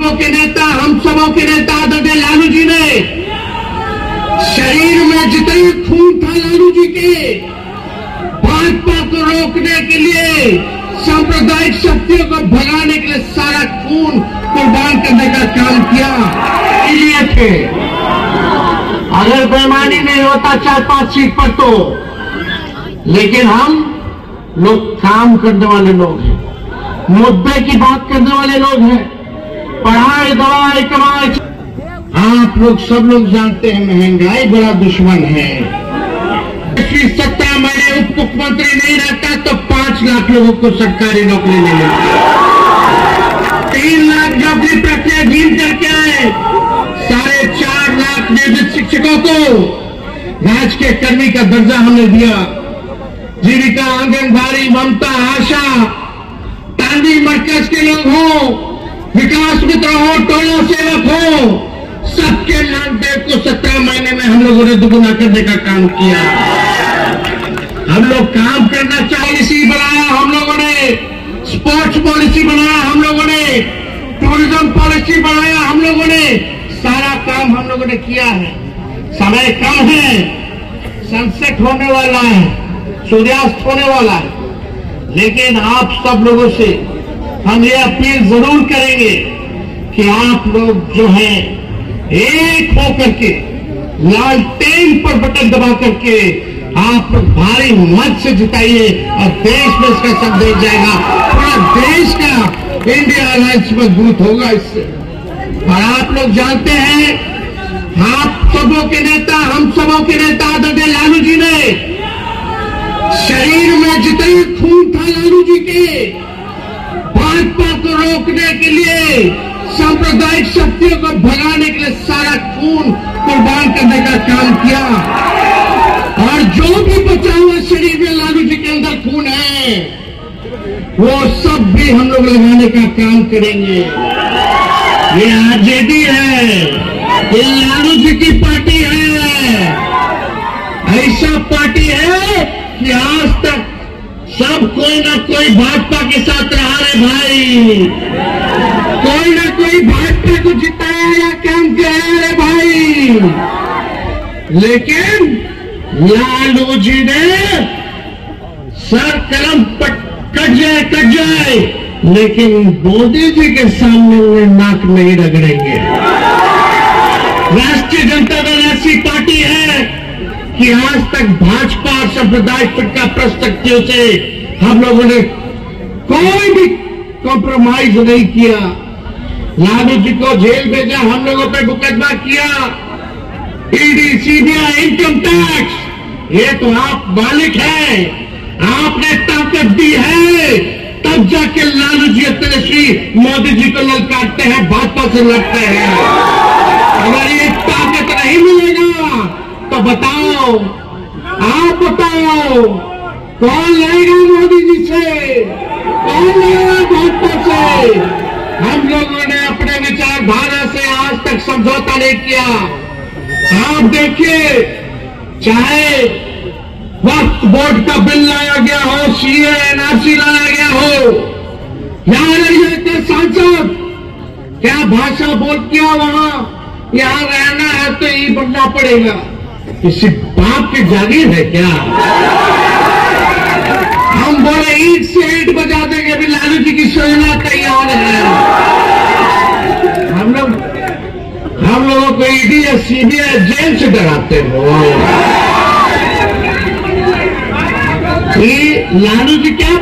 के नेता, हम सबों के नेता आदरणीय लालू जी ने शरीर में जितने खून था लालू जी के, भाजपा को रोकने के लिए, सांप्रदायिक शक्तियों को भगाने के लिए सारा खून कुर्बान करने का काम किया। इसलिए थे। अगर बेमानी नहीं होता, चार पाँच सीट पर तो। लेकिन हम लोग काम करने वाले लोग हैं। मुद्दे की बात करने वाले लोग हैं। पढ़ाई, दवाई, कमाई। आप लोग सब लोग जानते हैं महँगाई बड़ा दुश्मन है। पिछली सत्ता महीने उप मुख्यमंत्री नहीं रहता तो पाँच लाख लोगों को सरकारी नौकरी नहीं मिलती। तीन लाख नौकरी प्रक्रिया ढील करके आए, साढ़े चार लाख नियोजित शिक्षकों को राजकीय कर्मी का दर्जा हमने दिया। जीविका, आंगनबाड़ी, ममता, आशा तांदी मरकज के लोग हों विकास मित्र हो टोला सेवक हो सबके मानदेव को सत्रह महीने में हम लोगों ने दुगुना करने का काम किया। हम लोग काम करना पॉलिसी बनाया हम लोगों ने। स्पोर्ट्स पॉलिसी बनाया हम लोगों ने। टूरिज़्म पॉलिसी बनाया हम लोगों ने। सारा काम हम लोगों ने किया है। समय कम है। सनसेट होने वाला है। सूर्यास्त होने वाला है। लेकिन आप सब लोगों से हम ये अपील ज़रूर करेंगे कि आप लोग जो है, एक होकर के, लाल लालटेन पर बटन दबा करके आप भारी मत से जिताइए और देश में इसका संदेश जाएगा। पूरा देश का इंडिया अलायंस मज़बूत होगा इससे। और आप लोग जानते हैं, आप सबों के नेता, हम सबों के नेता आदरणीय लालू जी ने शरीर में जितने खून था लालू जी के भाजपा को रोकने के लिए सांप्रदायिक शक्तियों को भगाने के लिए सारा खून कुर्बान करने का काम किया। और जो भी बचा हुआ शरीर में लालू जी के अंदर खून है, वो सब भी हम लोग लगाने का काम करेंगे। ये आरजेडी है, ये लालू जी की पार्टी है। ऐसा पार्टी है कि आज तक सब कोई ना कोई भाजपा के साथ रहा रे भाई। कोई ना कोई भाजपा को जिताया या काम किया रे भाई। लेकिन लालू जी ने सर कलम कट जाए कट जाए, लेकिन मोदी जी के सामने उन्हें नाक नहीं रगड़ेंगे। राष्ट्रीय जनता दल ऐसी पार्टी है कि आज तक भाजपा और सांप्रदायिक का प्रस्तक्तियों से हम लोगों ने कोई भी कॉम्प्रोमाइज नहीं किया। लालू जी को जेल भेजा, हम लोगों पे मुकदमा किया। ईडी सीबीआई इनकम टैक्स ये तो आप मालिक हैं। आपने ताकत दी है। तब जाके लालू जी तेजस्वी मोदी जी को ललकारते हैं, भाजपा से लड़ते हैं। ये ताकत नहीं मिलेगा। तो बताओ, आप बताओ, कौन लड़ेगा मोदी जी से? कौन लड़ेगा भाजपा से? हम लोगों ने अपने विचारधारा से आज तक समझौता नहीं किया। आप देखिए, चाहे वक्त बोर्ड का बिल लाया गया हो, सीए, एनआरसी लाया गया हो, यहाँ रहिए के सांसद। क्या भाषा बोल किया वहाँ? यहाँ रहना है तो ये बनना पड़ेगा। किसी बाप की जागीर है क्या? हम बोले, ईट से ईट बजा देंगे, अभी लालू जी की योजना तैयार है। हम लोग, हम लोगों को ईडी या सीबीआई जेल से डराते हो। लालू जी क्या